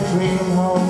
dream home.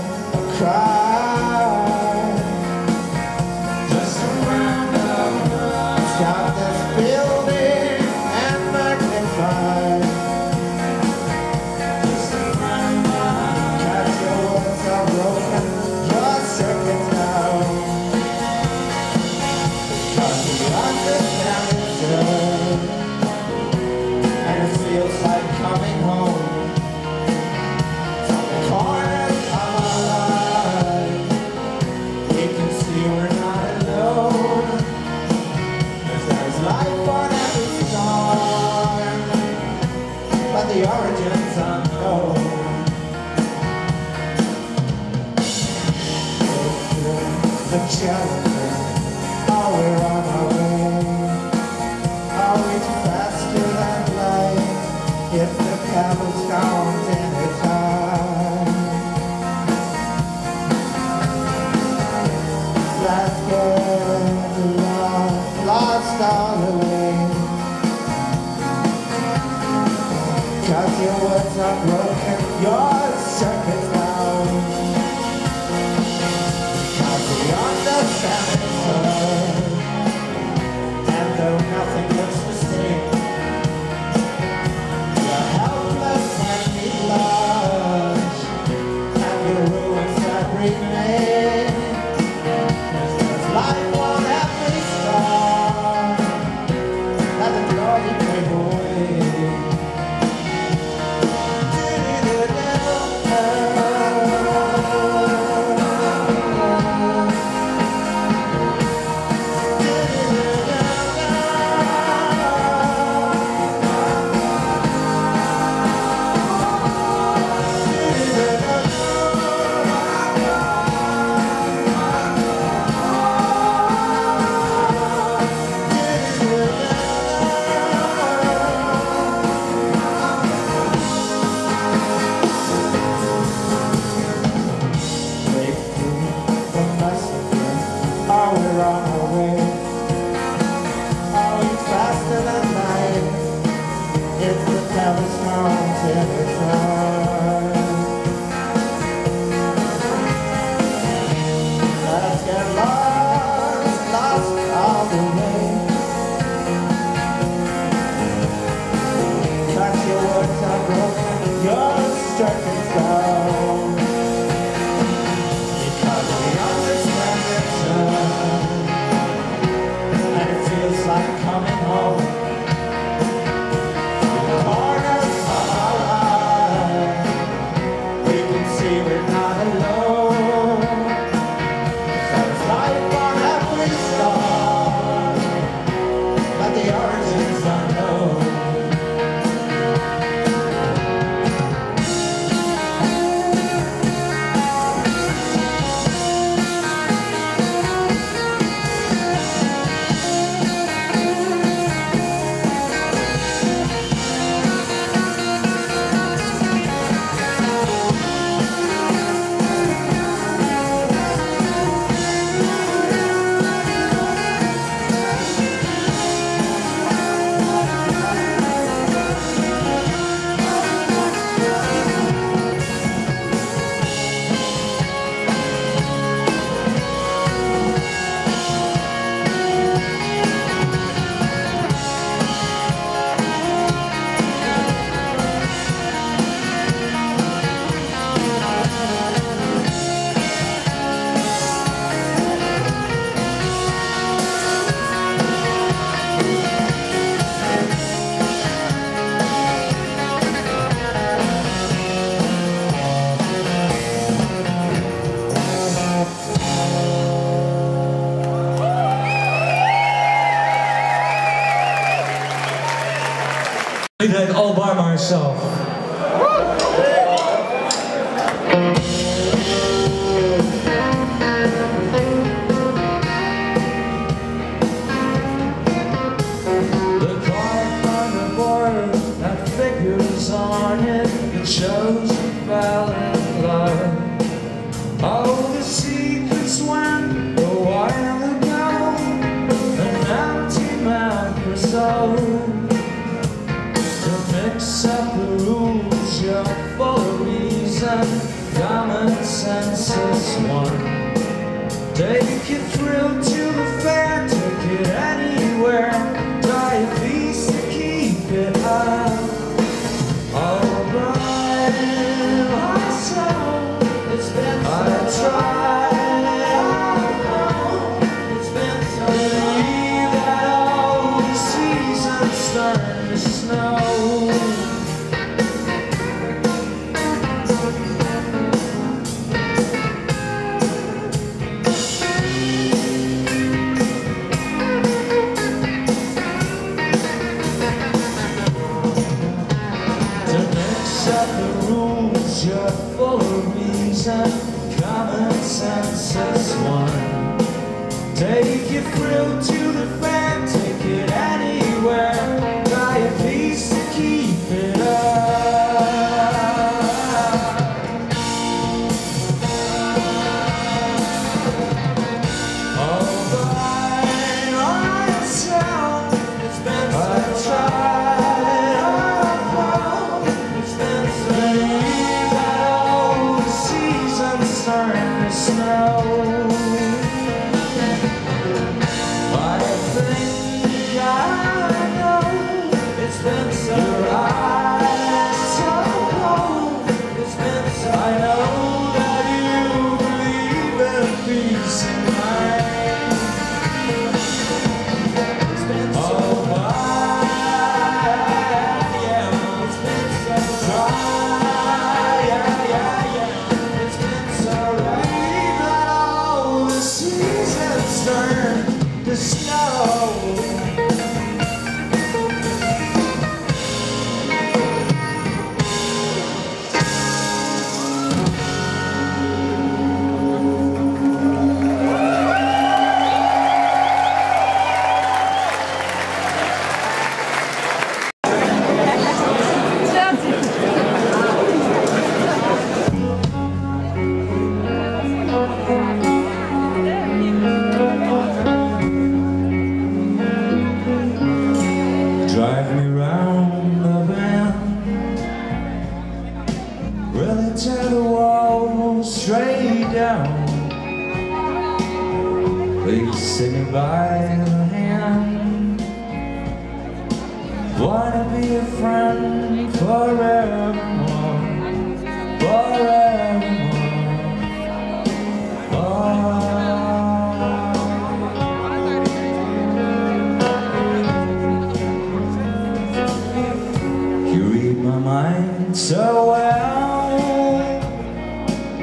So well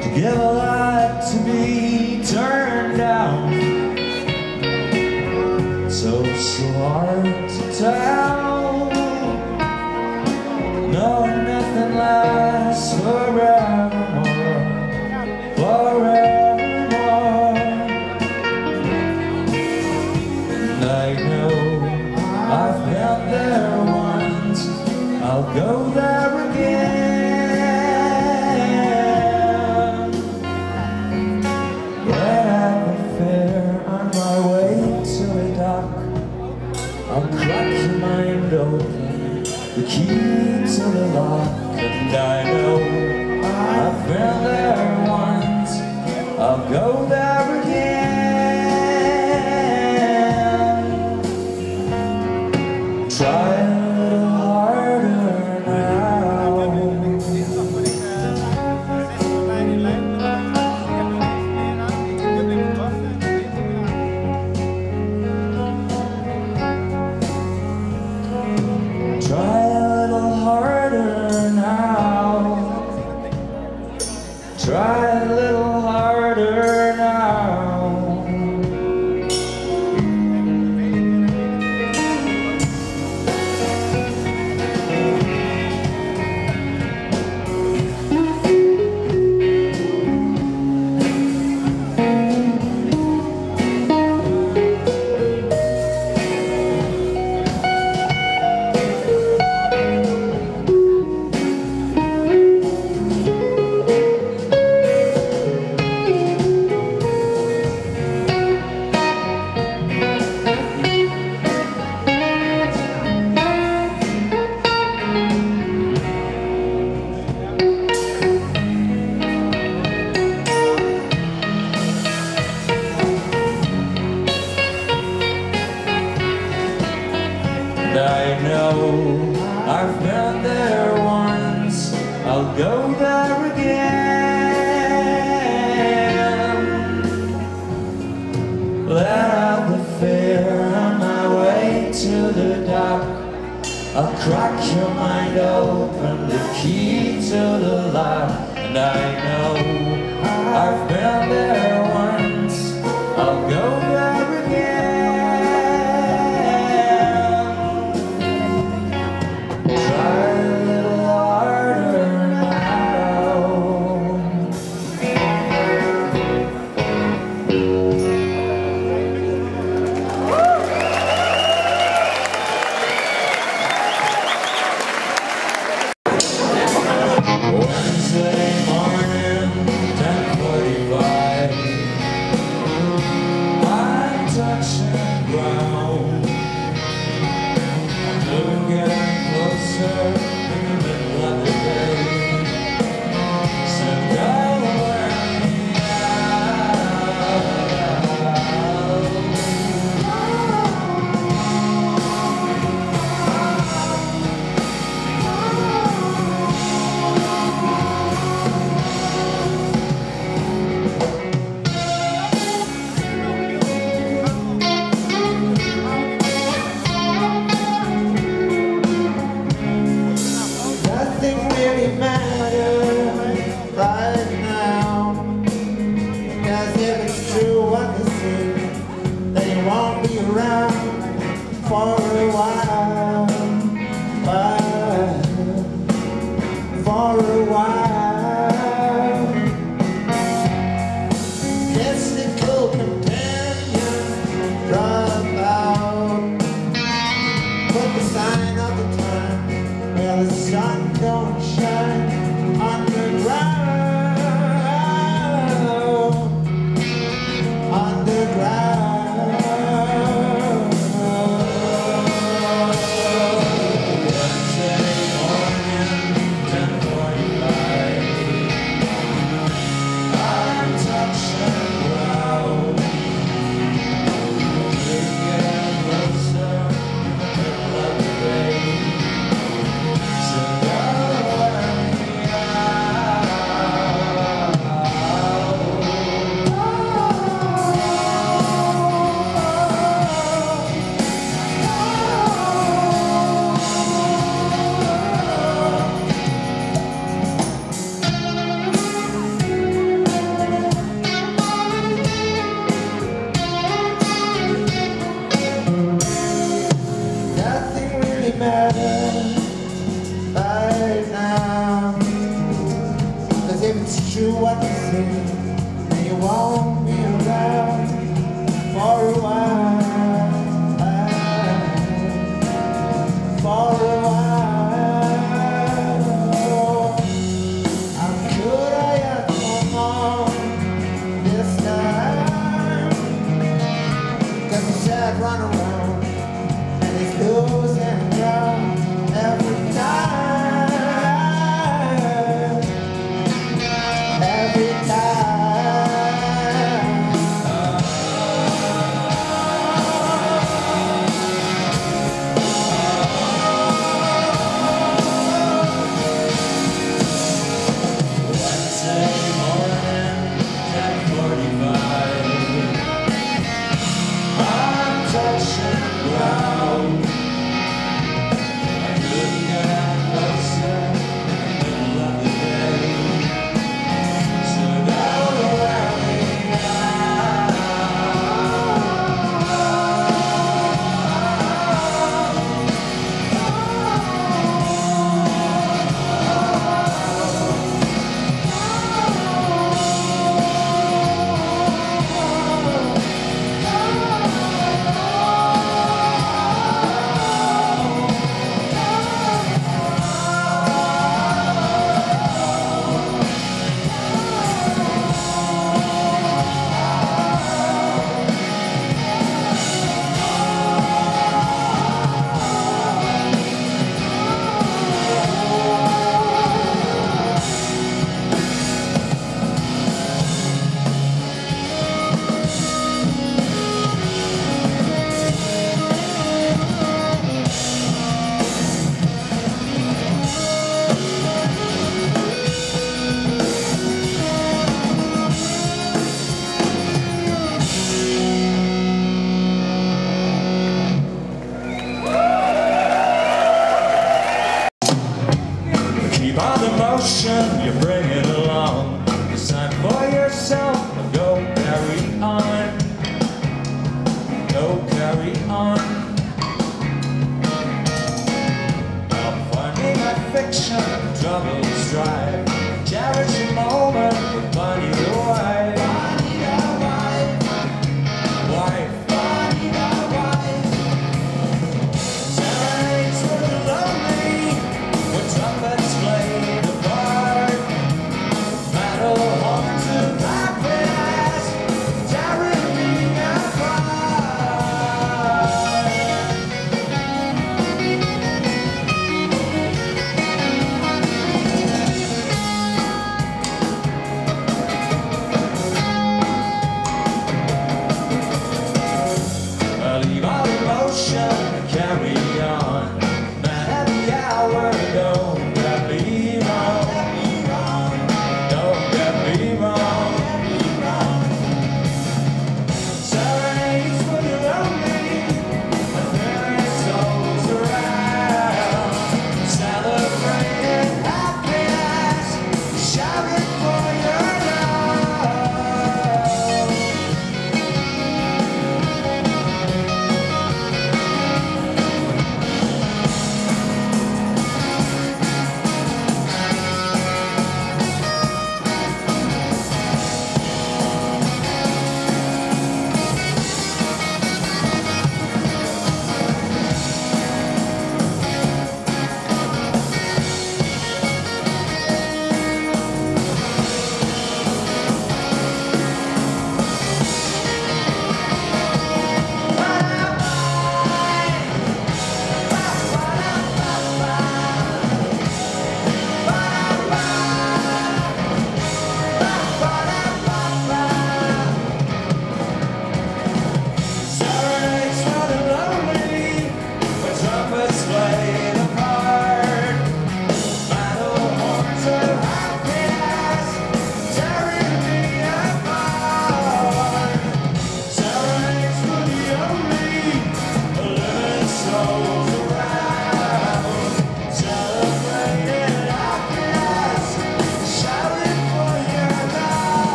To go